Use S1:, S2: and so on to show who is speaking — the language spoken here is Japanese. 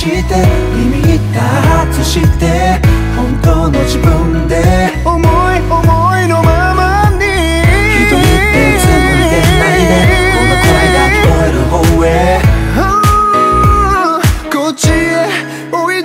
S1: してビビつして本当の自分で思い思いのままに。一人でむいでないでこの声が聞こえる方へ。こっちへおいで。